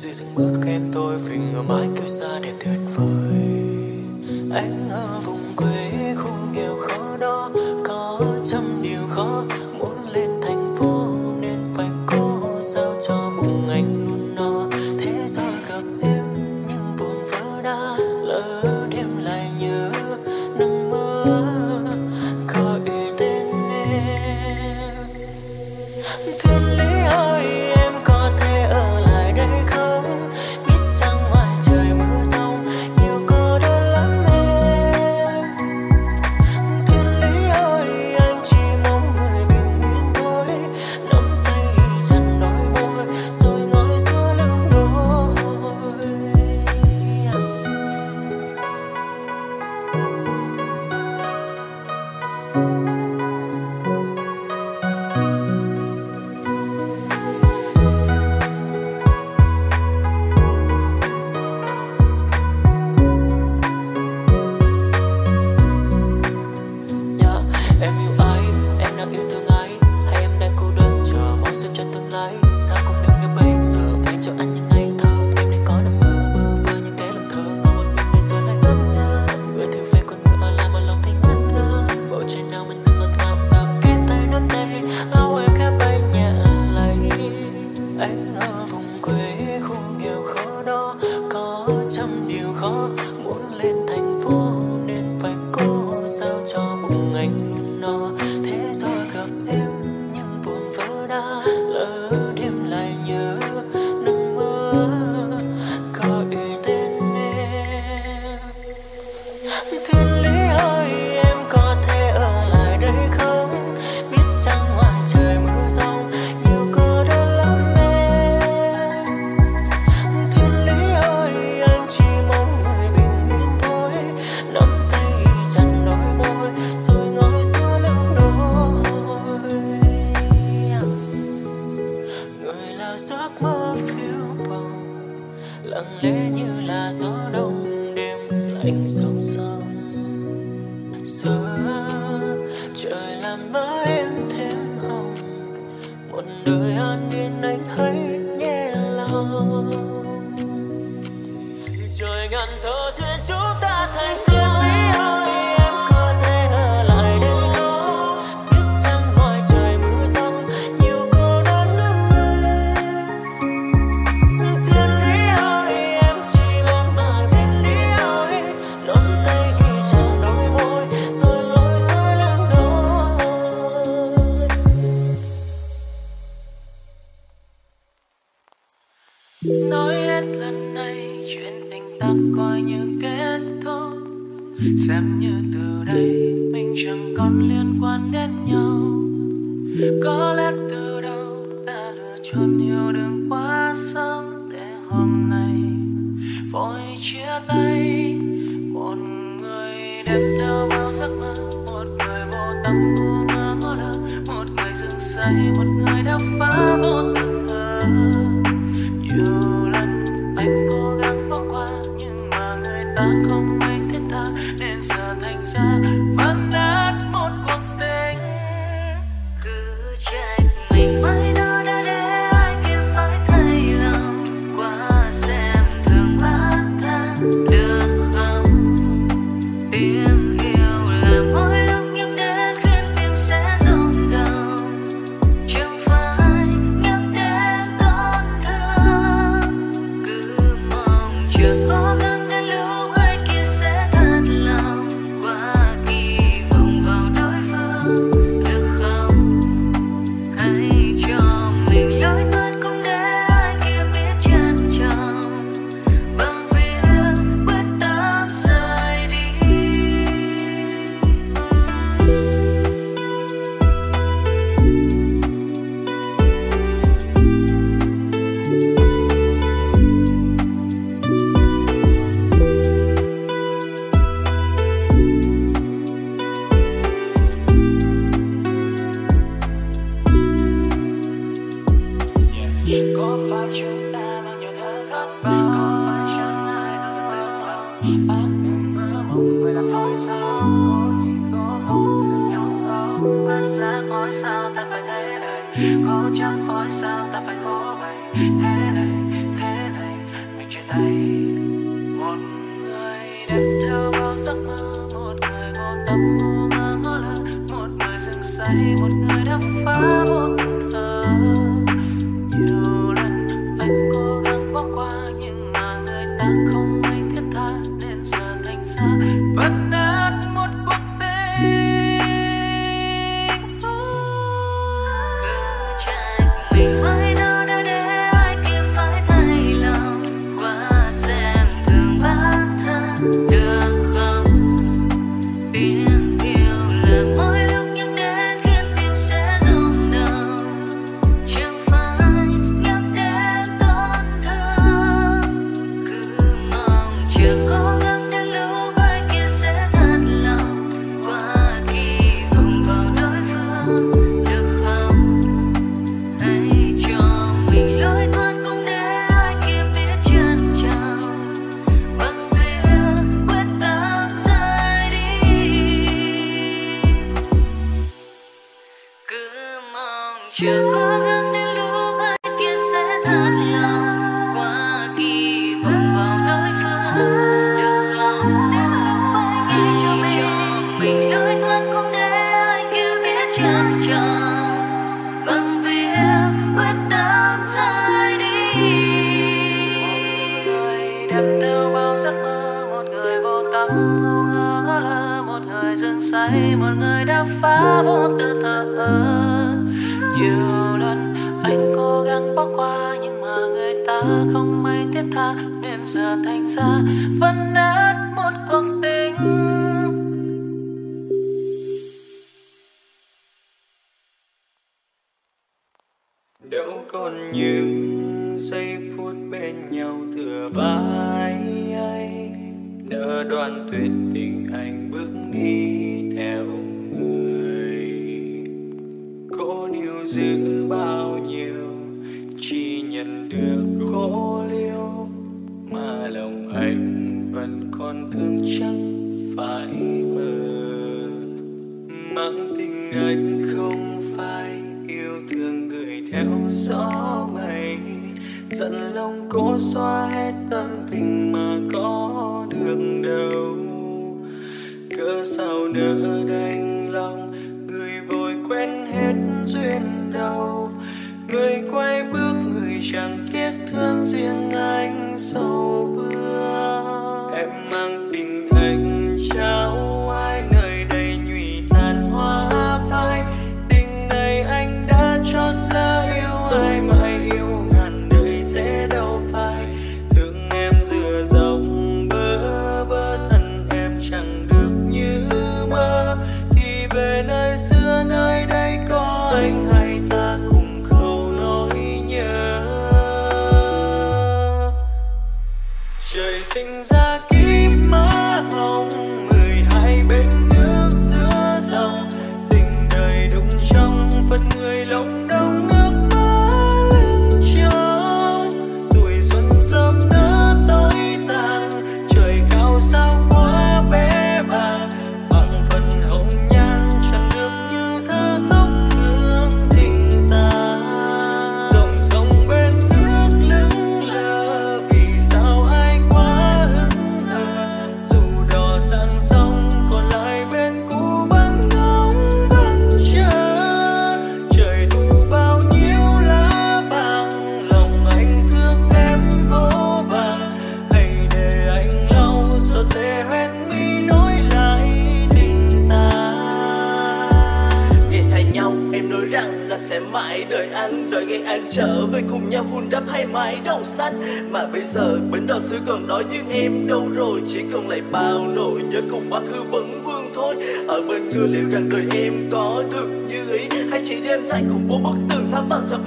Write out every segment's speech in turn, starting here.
dưới giấc mơ khen tôi, vì ngờ mãi kêu xa đẹp tuyệt vời. Anh ở vùng quê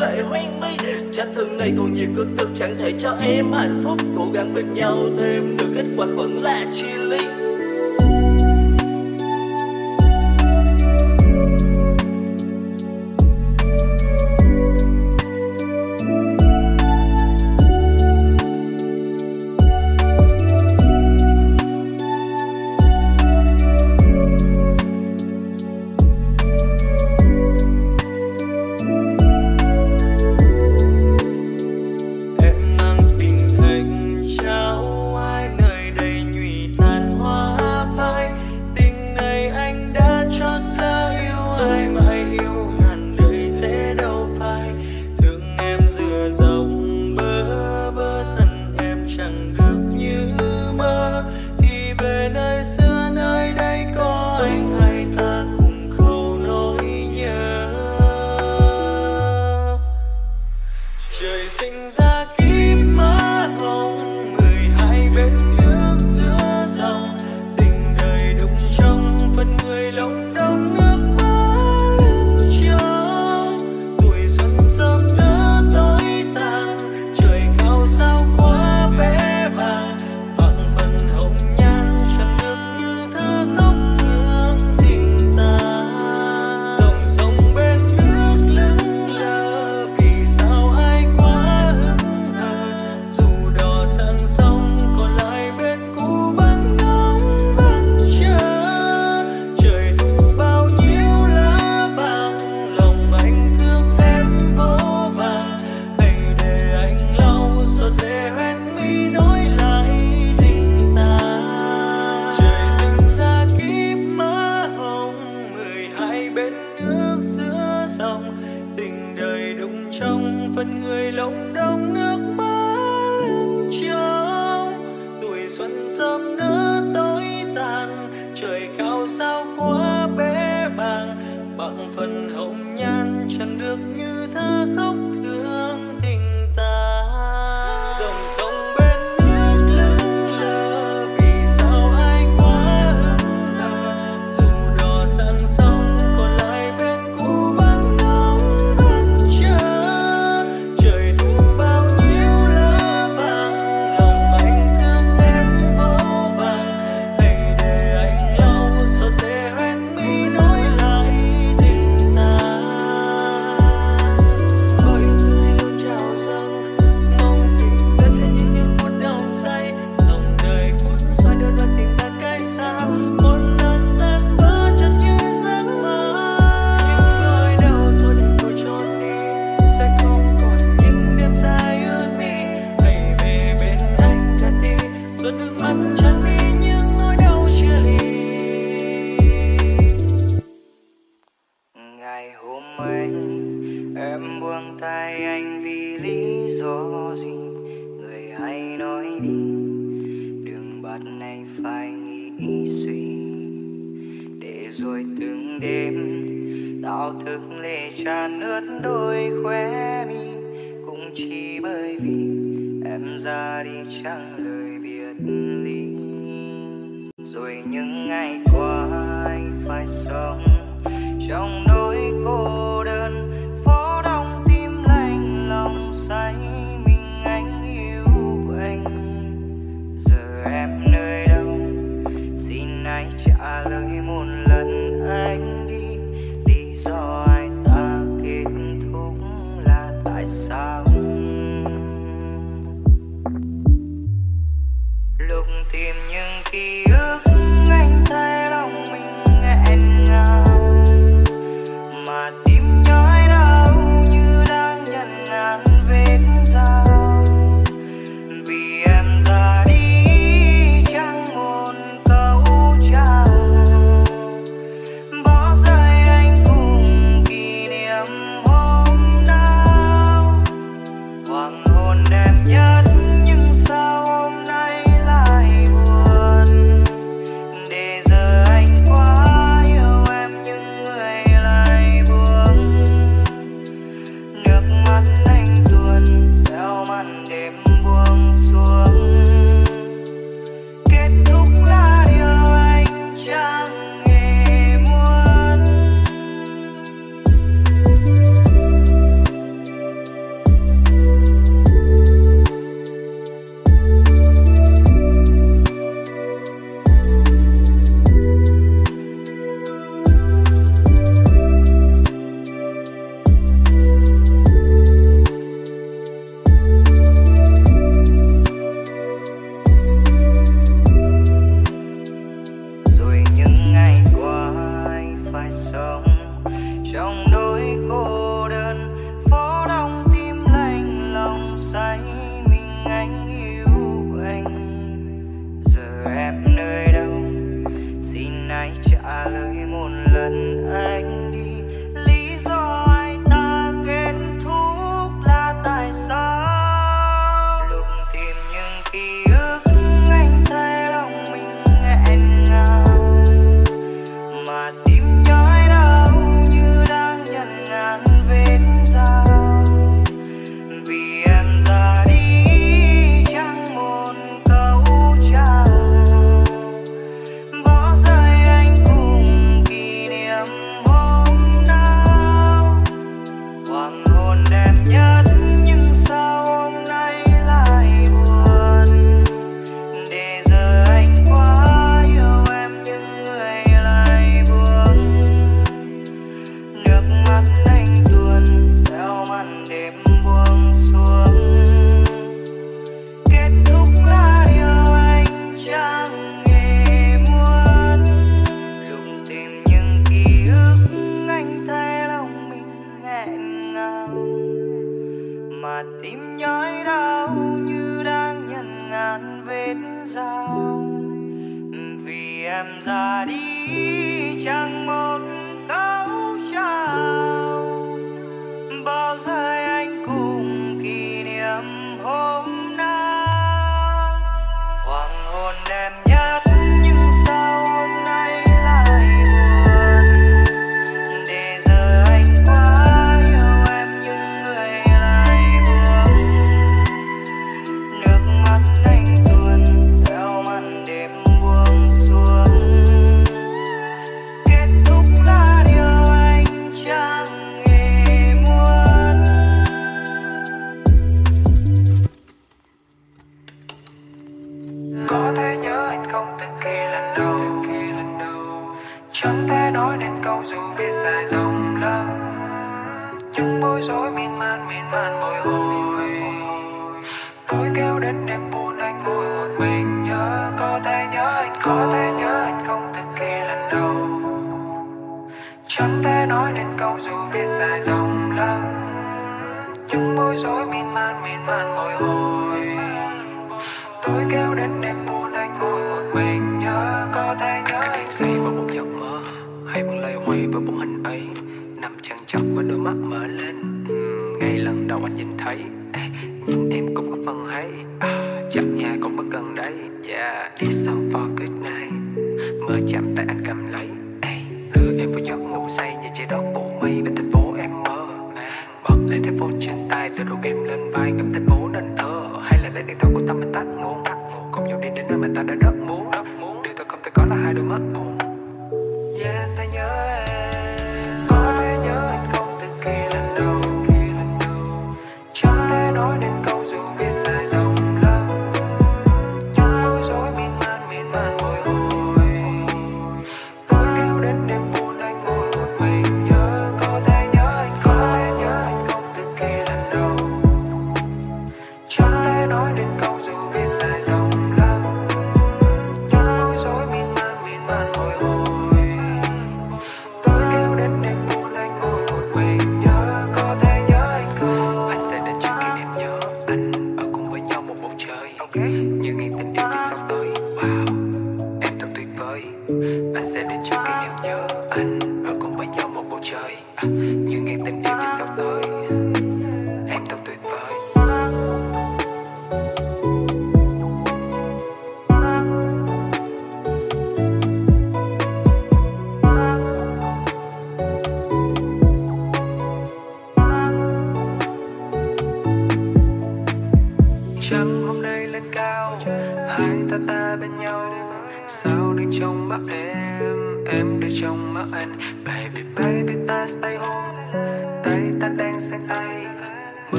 lệ hoang mi. Chắc thương ngày còn nhiều cơ cực chẳng thể cho em hạnh phúc. Cố gắng bên nhau thêm rồi những ngày qua anh phải sống trong on them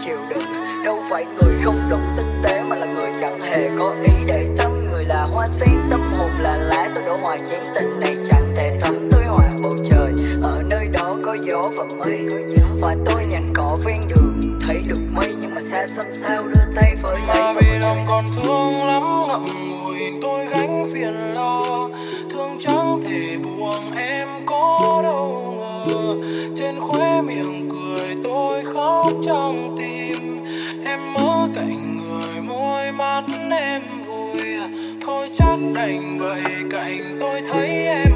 chịu đựng. Đâu phải người không 懂 tinh tế mà là người chẳng hề có ý để thân người là hoa sen tâm hồn là lá. Tôi đổ hoài chén tình này chẳng thể thấm. Tôi hòa bầu trời, ở nơi đó có gió và mây. Và tôi nhặt cỏ ven đường, thấy được mây. Nhưng mà xa xăm sao đưa tay với mà vì lòng còn thương lắm, ngậm ngùi tôi gánh phiền lo. Thương chẳng thể buồn, em có đâu ngờ. Trên khóe miệng cười tôi khóc trong tim đành vậy cạnh tôi thấy em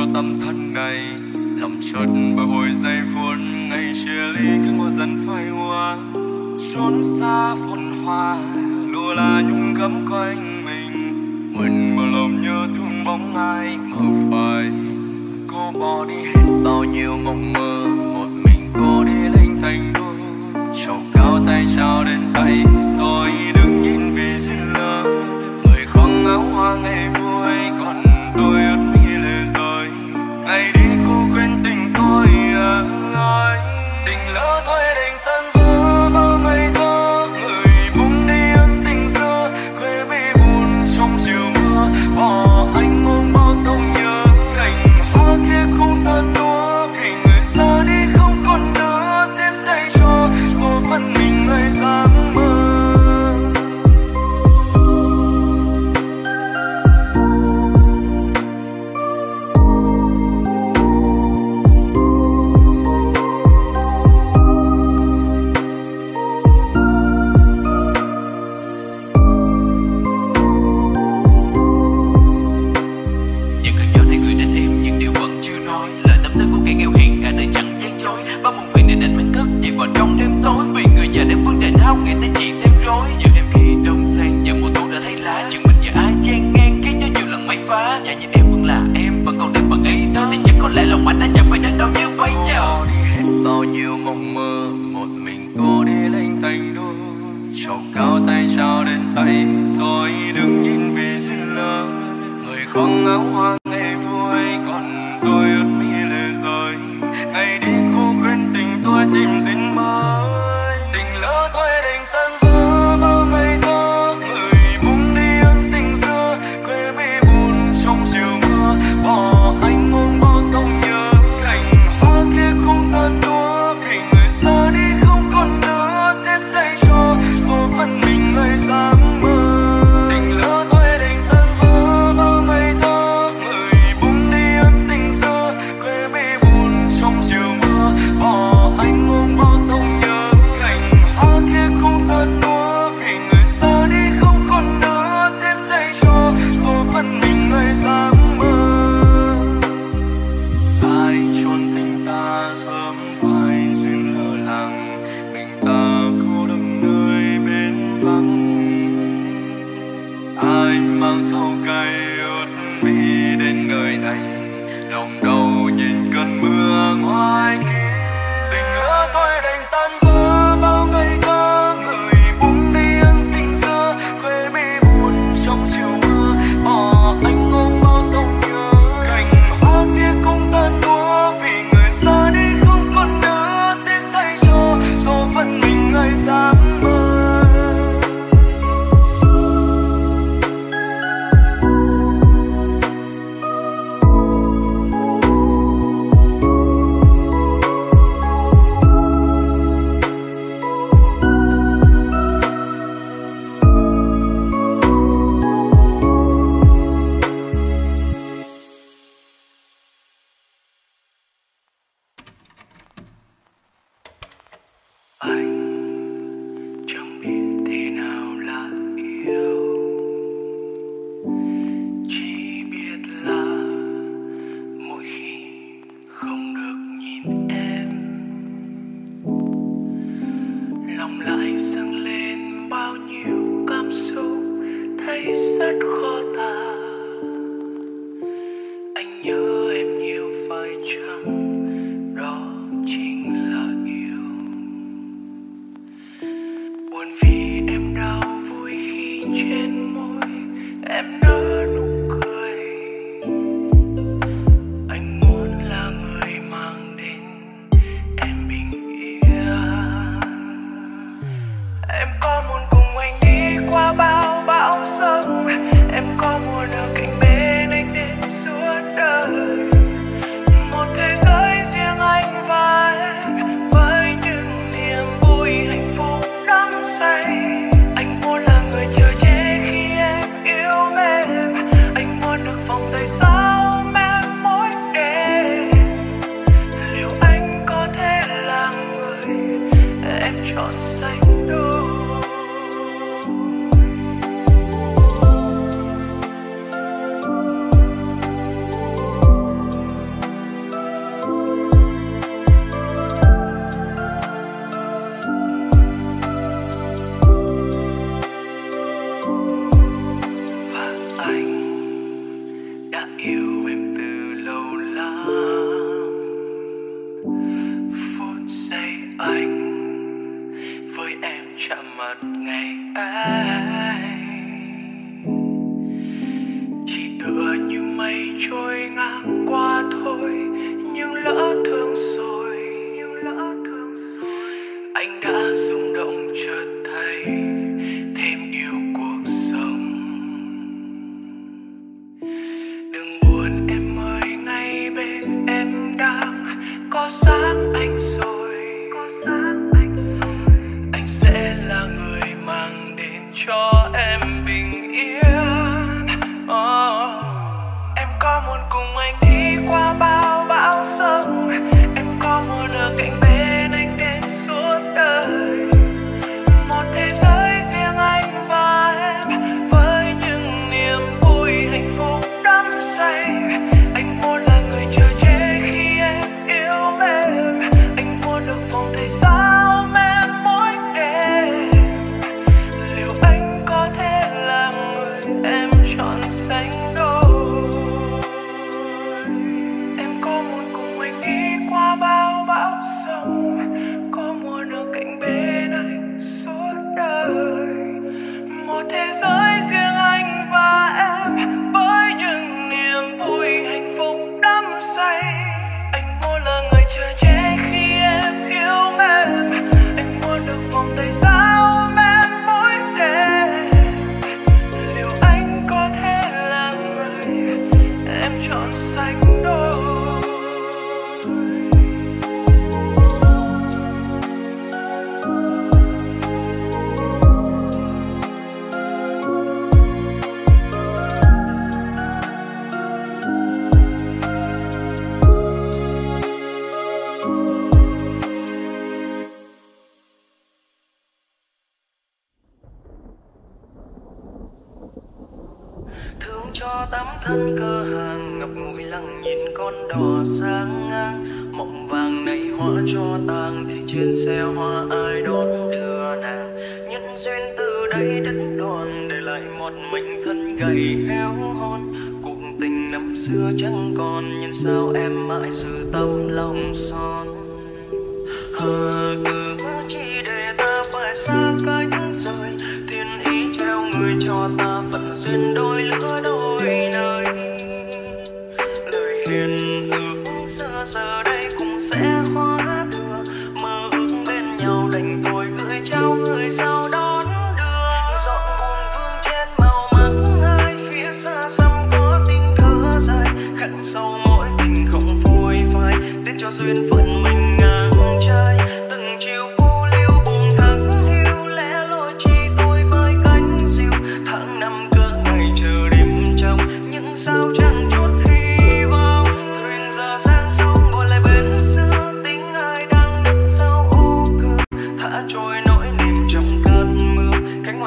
cho tâm thân này. Lòng chợt bờ hồi dây vuôn ngày chia ly cứ mùa dần phai hoa. Trốn xa phồn hoa lùa là nhung gấm quanh mình. Mình mà lòng nhớ thương bóng ai, mơ phải. Cô bỏ đi hết bao nhiêu mộng mơ, một mình cô đi lên thành đô. Trầu cao tay trao đến tay, tôi đứng nhìn vì duyên lơ người khoác áo hoa ngày vui, còn tôi ướt mình con ngáo hoang ngày vui còn tôi ước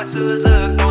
voices are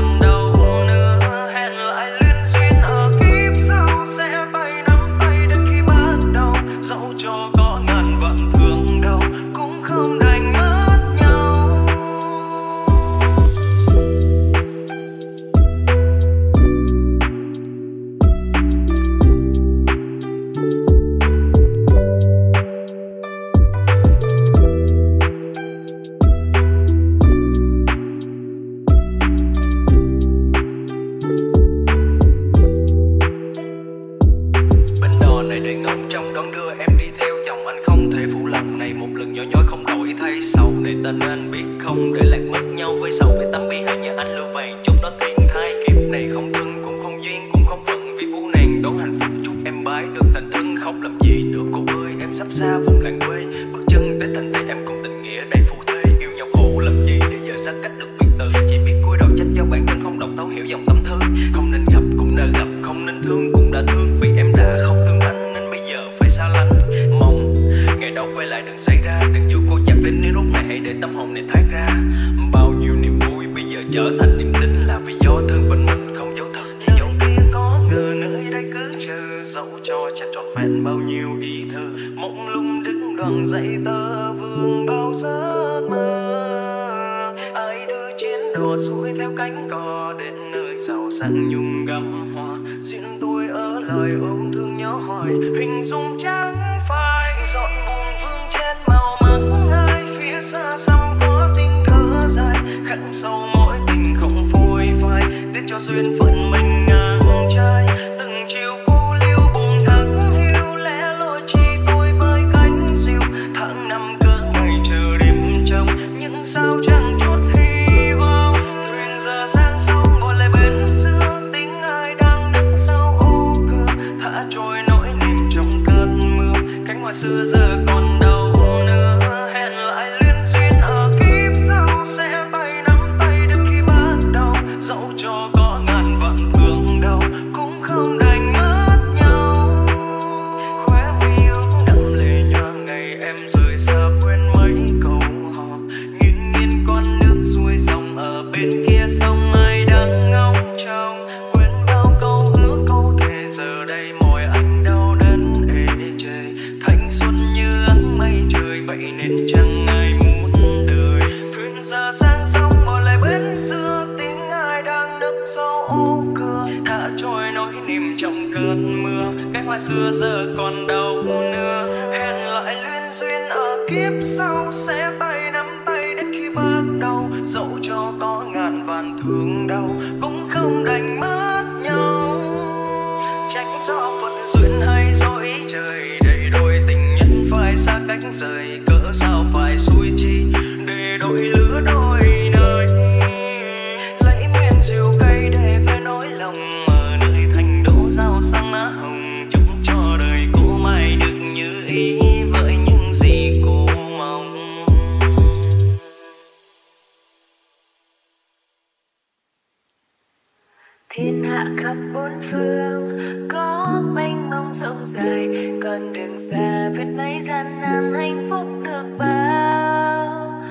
khắp bốn phương, có mênh mông rộng dài còn đường xa biết mấy gian nan hạnh phúc được bao.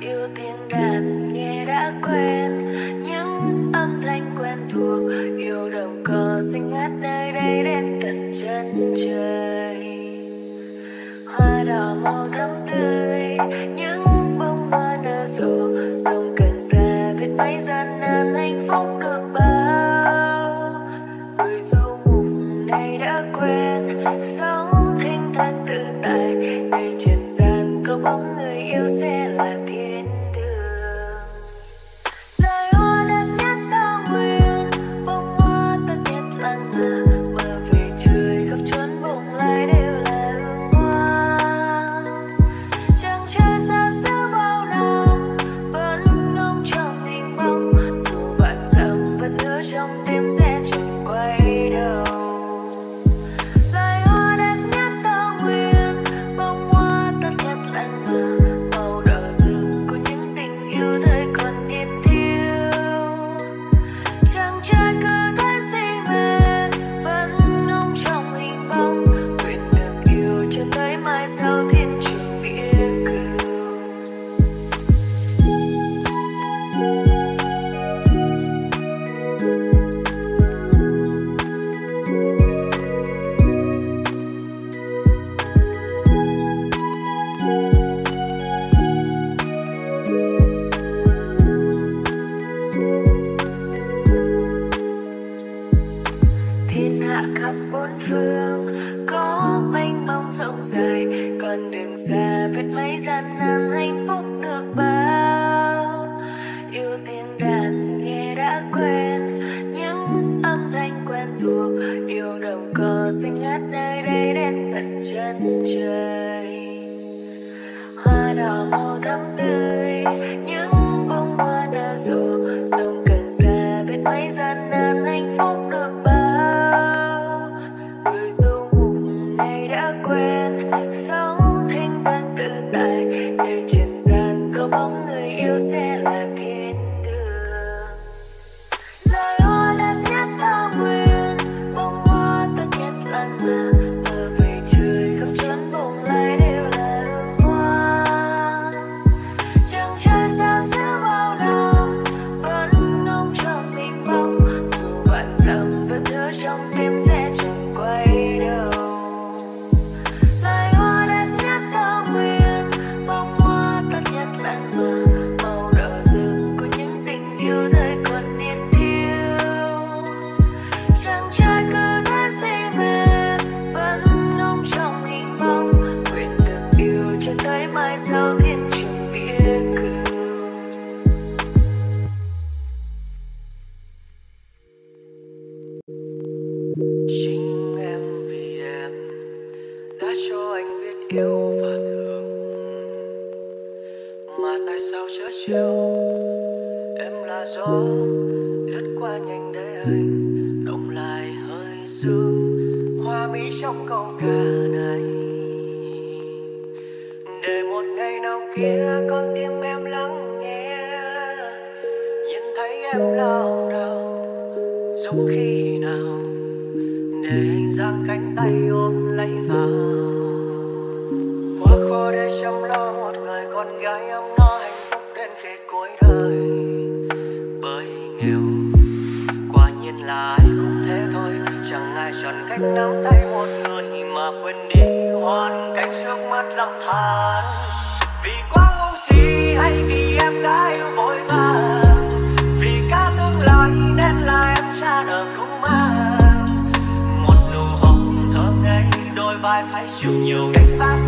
Yêu tiếng đàn nghe đã quen, những âm thanh quen thuộc, yêu đồng cỏ xinh ngát nơi đây đến tận chân trời. Hoa đỏ màu thắm tươi chính em vì em đã cho anh biết yêu và thương. Mà tại sao chớ chiều? Em là gió nắm tay một người mà quên đi hoàn cảnh trước mắt lặng than vì quá ngu si hay vì em đã yêu vội vàng. Vì cả tương lai nên là em cha nở cứu mang. Một nụ hồng thơm ngây, đôi vai phải chịu nhiều gánh vác.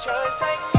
Trời xanh.